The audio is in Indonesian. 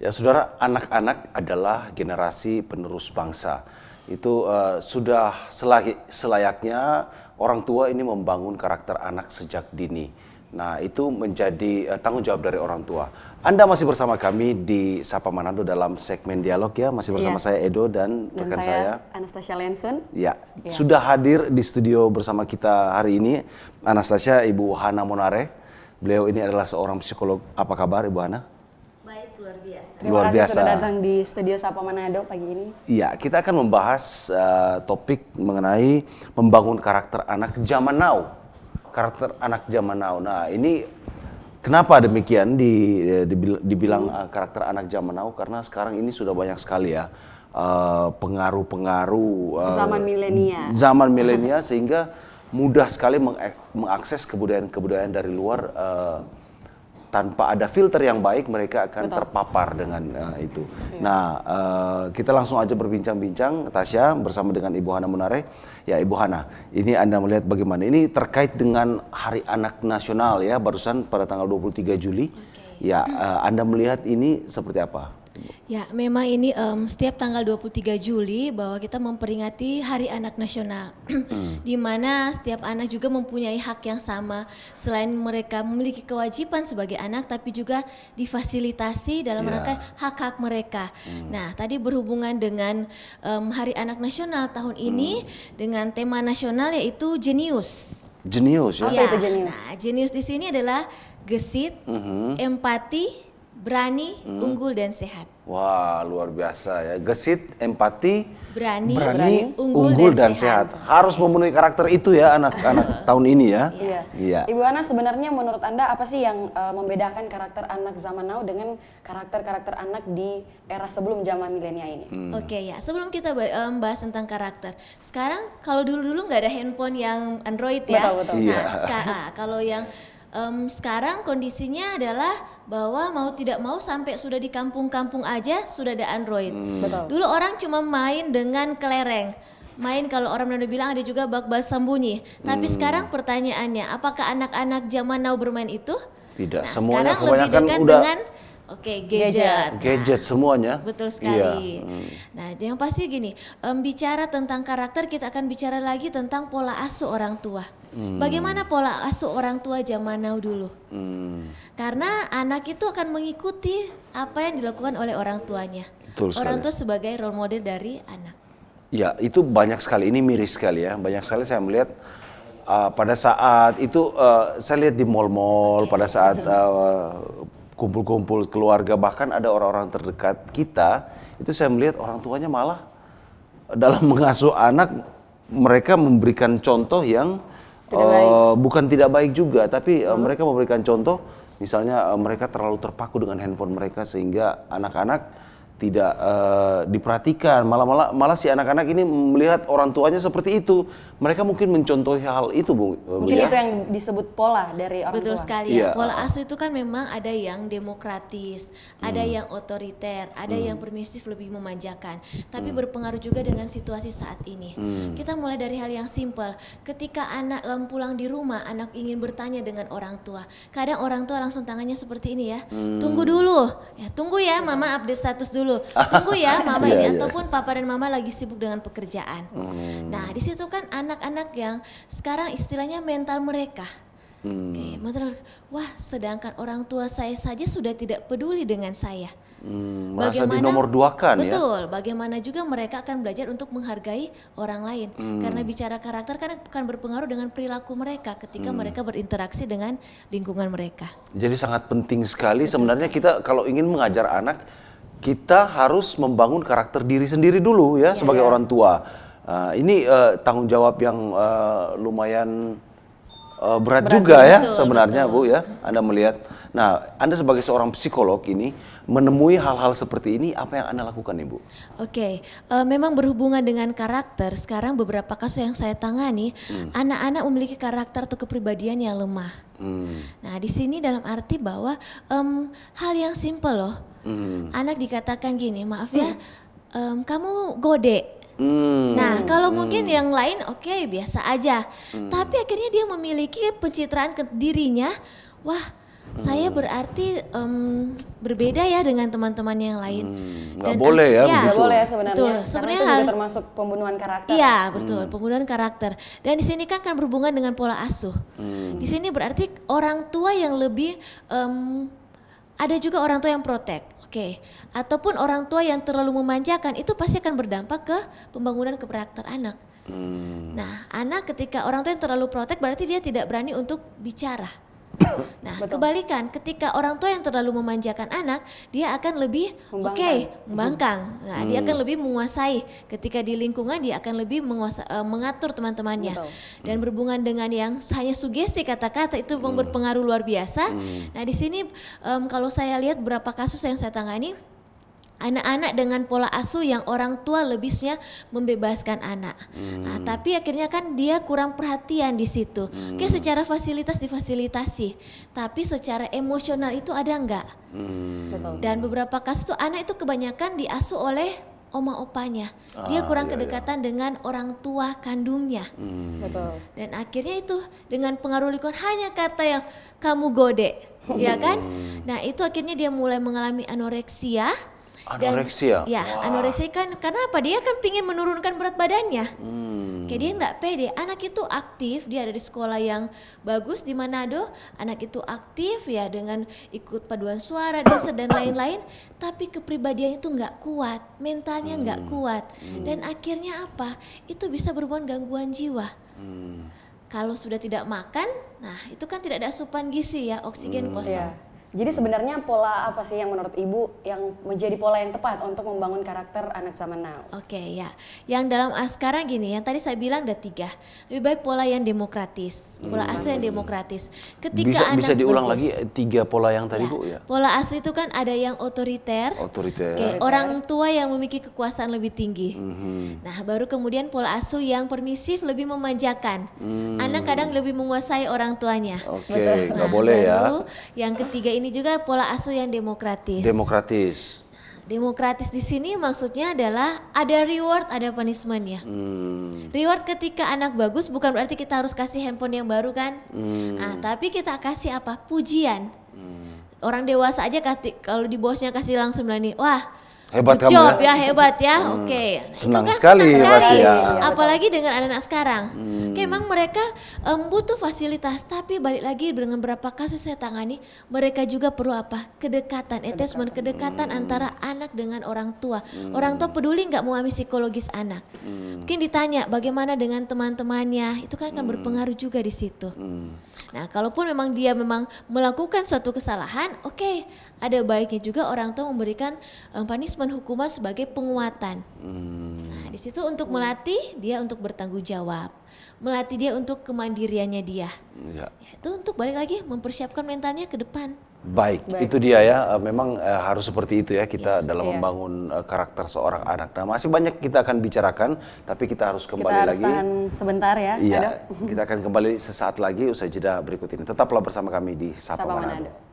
Ya, saudara, anak-anak adalah generasi penerus bangsa. Itu uh, sudah selayaknya orang tua ini membangun karakter anak sejak dini. Nah, itu menjadi uh, tanggung jawab dari orang tua. Anda masih bersama kami di Sapa Manado dalam segmen dialog ya, masih bersama Iya. saya Edo dan, Dan rekan saya, saya. Anastasia Lensun. Ya, Iya. sudah hadir di studio bersama kita hari ini Anastasia Ibu Hana Monare. Beliau ini adalah seorang psikolog. Apa kabar Ibu Hana? Luar biasa. Terima Luar kasih biasa. sudah datang di studio Sapa Manado pagi ini. Iya, kita akan membahas eh, topik mengenai membangun karakter anak zaman now. Karakter anak zaman now. Nah, ini kenapa demikian di, eh, dibil- dibilang eh, karakter anak zaman now? Karena sekarang ini sudah banyak sekali ya pengaruh-pengaruh eh, Zaman milenial. zaman milenial sehingga mudah sekali mengakses kebudayaan-kebudayaan dari luar eh, tanpa ada filter yang baik mereka akan terpapar dengan eh, itu. Nah, eh, kita langsung aja berbincang-bincang Tasya bersama dengan Ibu Hana Munare. Ya, Ibu Hana, ini Anda melihat bagaimana? Ini terkait dengan Hari Anak Nasional ya, barusan pada tanggal 23 Juli. Ya, eh, Anda melihat ini seperti apa? Ya, memang ini em, setiap tanggal 23 Juli bahwa kita memperingati Hari Anak Nasional. Di mana setiap anak juga mempunyai hak yang sama. Selain mereka memiliki kewajiban sebagai anak tapi juga difasilitasi dalam Ya. rangka hak-hak mereka. Nah, tadi berhubungan dengan em, Hari Anak Nasional tahun ini dengan tema nasional yaitu jenius. Jenius ya. Apa itu jenius? Nah, jenius di sini adalah gesit, Mhm. empati, berani, unggul dan sehat. Wah, luar biasa ya. Gesit, empati, Berani, berani, unggul, unggul, dan, dan, sehat. sehat. Harus memenuhi karakter itu ya anak-anak tahun ini ya. Iya. Iya. Ibu Ana sebenarnya menurut Anda apa sih yang eh, membedakan karakter anak zaman now dengan karakter-karakter anak di era sebelum zaman milenial ini? Hmm. Oke ya, sebelum kita ba- em, bahas tentang karakter, sekarang kalau dulu-dulu nggak ada handphone yang Android ya. Betul, betul. Nah, Iya. ska- ah, kalau yang em, sekarang kondisinya adalah bahwa mau tidak mau sampai sudah di kampung-kampung aja sudah ada Android. Hmm. Betul. Dulu orang cuma main dengan kelereng. Main kalau orang Manado bilang ada juga bak bas sembunyi. Tapi Hmm. sekarang pertanyaannya, apakah anak-anak zaman now bermain itu? Tidak, Nah, semuanya sekarang lebih dekat udah dengan oke gadget. gadget semuanya. Betul Iya. sekali. Nah, yang pasti gini, em, bicara tentang karakter kita akan bicara lagi tentang pola asuh orang tua. Bagaimana pola asuh orang tua zaman now dulu? Hmm. Karena anak itu akan mengikuti apa yang dilakukan oleh orang tuanya. Betul sekali. orang tua sebagai role model dari anak. Ya, itu banyak sekali. Ini miris sekali ya. Banyak sekali saya melihat uh, pada saat itu uh, saya lihat di mall-mall pada saat uh, kumpul-kumpul keluarga bahkan ada orang-orang terdekat kita itu saya melihat orang tuanya malah dalam mengasuh anak mereka memberikan contoh yang uh, bukan tidak baik juga tapi uh, mereka memberikan contoh misalnya uh, mereka terlalu terpaku dengan handphone mereka sehingga anak-anak tidak eh, diperhatikan malah malah malah si anak-anak ini melihat orang tuanya seperti itu mereka mungkin mencontohi hal itu bu, Bu Mungkin ya? itu yang disebut pola dari orang Betul tua. sekali Iya. ya. Pola asuh itu kan memang ada yang demokratis, ada Hmm. yang otoriter, ada yang permisif lebih memanjakan. Tapi berpengaruh juga dengan situasi saat ini. Hmm. Kita mulai dari hal yang simpel. Ketika anak em, pulang di rumah, anak ingin bertanya dengan orang tua. Kadang orang tua langsung tangannya seperti ini ya. Hmm. Tunggu dulu. Ya, tunggu ya mama update status dulu. Tunggu ya mama ini iya. ataupun papa dan mama lagi sibuk dengan pekerjaan. Hmm. Nah, di situ kan anak-anak yang sekarang istilahnya mental mereka Hmm. Oke, mental- wah sedangkan orang tua saya saja sudah tidak peduli dengan saya. Hmm, merasa dinomorduakan ya Betul, bagaimana juga mereka akan belajar untuk menghargai orang lain. Hmm. Karena bicara karakter kan akan berpengaruh dengan perilaku mereka ketika Hmm. mereka berinteraksi dengan lingkungan mereka. jadi sangat penting sekali sebenarnya kita kalau ingin mengajar anak kita harus membangun karakter diri sendiri dulu ya sebagai orang tua. Uh, ini uh, tanggung jawab yang uh, lumayan uh, berat, juga ya betul, sebenarnya Bu ya Anda melihat nah Anda sebagai seorang psikolog ini menemui hal-hal seperti ini apa yang Anda lakukan Ibu Oke, eh, memang berhubungan dengan karakter. Sekarang beberapa kasus yang saya tangani, anak-anak memiliki karakter atau kepribadian yang lemah. Hmm. Nah, di sini dalam arti bahwa em, hal yang simpel loh. Hmm. Anak dikatakan gini, maaf ya, em, kamu gode. Hmm. Nah, kalau mungkin yang lain oke biasa aja. Tapi akhirnya dia memiliki pencitraan ke dirinya, wah saya berarti em, berbeda ya dengan teman-teman yang lain. Hmm, nggak boleh ya begitu. Nggak boleh ya sebenarnya. Betul. Karena Sebenarnya itu juga hal- termasuk pembunuhan karakter. Iya betul pembunuhan karakter dan di sini kan kan berhubungan dengan pola asuh. Di sini berarti orang tua yang lebih em, ada juga orang tua yang protek, oke, ataupun orang tua yang terlalu memanjakan itu pasti akan berdampak ke pembangunan karakter anak. Hmm. Nah anak ketika orang tua yang terlalu protek berarti dia tidak berani untuk bicara. Nah, kebalikan ketika orang tua yang terlalu memanjakan anak, dia akan lebih oke, Membangkang. membangkang. Nah, dia akan lebih menguasai. Ketika di lingkungan dia akan lebih menguasa, eh, mengatur teman-temannya. Betul. Dan berhubungan dengan yang hanya sugesti kata-kata itu memang berpengaruh luar biasa. Nah, di sini em, kalau saya lihat beberapa kasus yang saya tangani anak-anak dengan pola asuh yang orang tua lebihnya membebaskan anak. Nah, tapi akhirnya kan dia kurang perhatian di situ. Oke, secara fasilitas difasilitasi, tapi secara emosional itu ada enggak? Hmm. Betul. Dan beberapa kasus tuh anak itu kebanyakan diasuh oleh oma opanya. Dia Ah, kurang iya, kedekatan dengan orang tua kandungnya. Hmm. Betul. Dan akhirnya itu dengan pengaruh lingkungan hanya kata yang kamu gode, ya kan? Nah, itu akhirnya dia mulai mengalami anoreksia. Dan- Anoreksia? ya, Wah. anoreksia kan karena apa? Dia kan pingin menurunkan berat badannya. Hmm. Kayak dia nggak pede. Anak itu aktif, dia ada di sekolah yang bagus di Manado. Anak itu aktif ya dengan ikut paduan suara, dancer dan lain-lain. Tapi kepribadian itu nggak kuat, mentalnya nggak kuat. Dan akhirnya apa? Itu bisa berhubungan gangguan jiwa. Hmm. Kalau sudah tidak makan, nah itu kan tidak ada asupan gizi ya, oksigen kosong. Iya. Jadi sebenarnya pola apa sih yang menurut ibu yang menjadi pola yang tepat untuk membangun karakter anak zaman now? Oke ya, yang dalam sekarang gini, yang tadi saya bilang ada tiga. Lebih baik pola yang demokratis, pola asuh yang demokratis. Ketika Bisa, anak bisa diulang bagus, lagi eh, tiga pola yang tadi ya, bu ya? Pola asuh itu kan ada yang otoriter, Otoriter. Oke, orang tua yang memiliki kekuasaan lebih tinggi. Mhm. Nah, baru kemudian pola asuh yang permisif lebih memanjakan. Hmm. Anak kadang lebih menguasai orang tuanya. Oke, nggak Nah, boleh ya. yang ketiga ini juga pola asuh yang demokratis. Demokratis. demokratis di sini maksudnya adalah ada reward, ada punishmentnya. Hmm. Reward ketika anak bagus bukan berarti kita harus kasih handphone yang baru kan? Hmm. Nah, tapi kita kasih apa? Pujian. Orang dewasa aja kalau di bosnya kasih langsung bilang nih, wah Hebat kamu job ya." ya, hebat ya, oke. Nah, Senang itu kan sekali senang sekali. pasti ya. Apalagi dengan anak-anak sekarang. Hmm. Kayak emang mereka em, butuh fasilitas, tapi balik lagi dengan beberapa kasus saya tangani, mereka juga perlu apa? Kedekatan, attachment, kedekatan antara anak dengan orang tua. Orang tua peduli nggak memahami psikologis anak. Mungkin ditanya bagaimana dengan teman-temannya, itu kan akan berpengaruh juga di situ. Hmm. Nah, kalaupun memang dia memang melakukan suatu kesalahan, oke, ada baiknya juga orang tua memberikan um, punishment hukuman sebagai penguatan. Hmm. Nah, di situ untuk melatih dia untuk bertanggung jawab, melatih dia untuk kemandiriannya dia. Ya. Ya, itu untuk balik lagi mempersiapkan mentalnya ke depan. Baik, itu dia ya. Eh, Memang eh, harus seperti itu ya kita dalam Iya. membangun eh, karakter seorang anak. Nah, masih banyak kita akan bicarakan, tapi kita harus Kita kembali harus lagi. tahan sebentar ya. Iya, kita akan kembali sesaat lagi usai jeda berikut ini. Tetaplah bersama kami di Sapa, Sapa Manado. Manado.